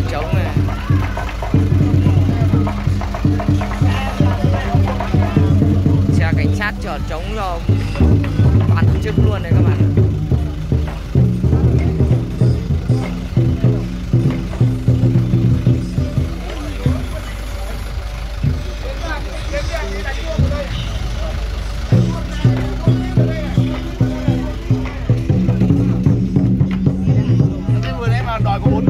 gà trống này. Xe cảnh sát chở trống cho bắn chức luôn đấy các bạn đòi có bốn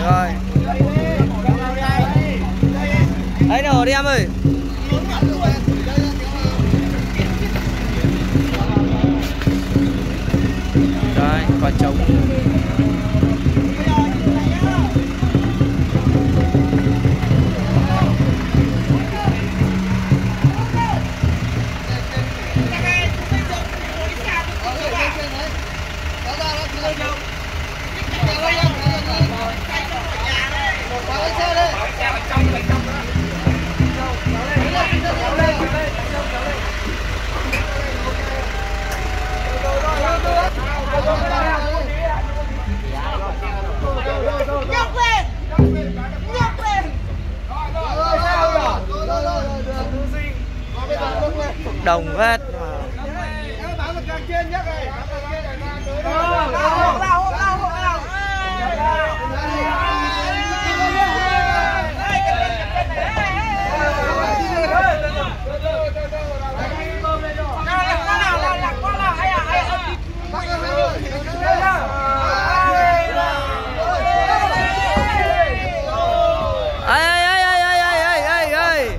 rồi ấy nào đi em ơi. Rồi còn trống. Đồng hết. Nào ấy ấy